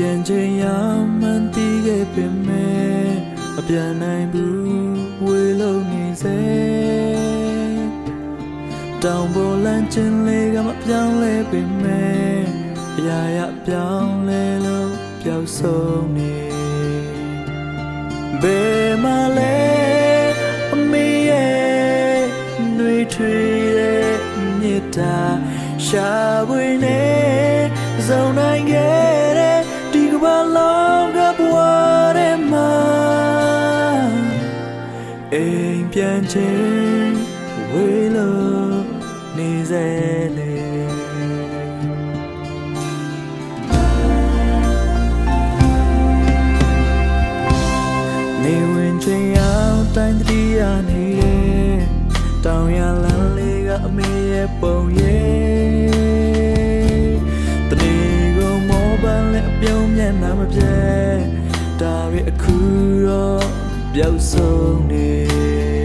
ပြန်ချိန်ရောက်မှန်တီးခဲ့ပေမဲ့အပြန်နိုင်ဘူးဝေလုံးနေစေတောင်ပေါ်လမ်းချင်းလေးကမပြောင်းလဲပေမဲ့အရာရပြောင်းလဲလို့ပျောက်ဆုံးနေဘယ်မှာလဲအမေရဲ့နှွေထွေးတဲ့မြတ်တာရှာပွေနေစုံနိုင်ခဲ့ ချိန်ဝေးလို့နေစေလေနေဝင်ချိန်ရောက်တိုင်းတည်းရနေတယ်တောင်ရလမ်းလေးကအမေရဲ့ပုံရဲ့တနေ့ကိုမောပန်းနဲ့အပြုံးမျက်နှာမပြဲဒါရီအခုတော့ပျောက်ဆုံးနေ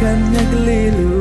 ရိုက်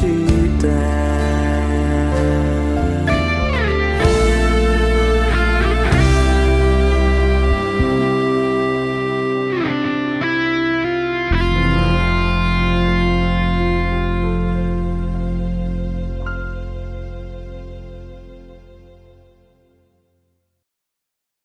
ที่แต่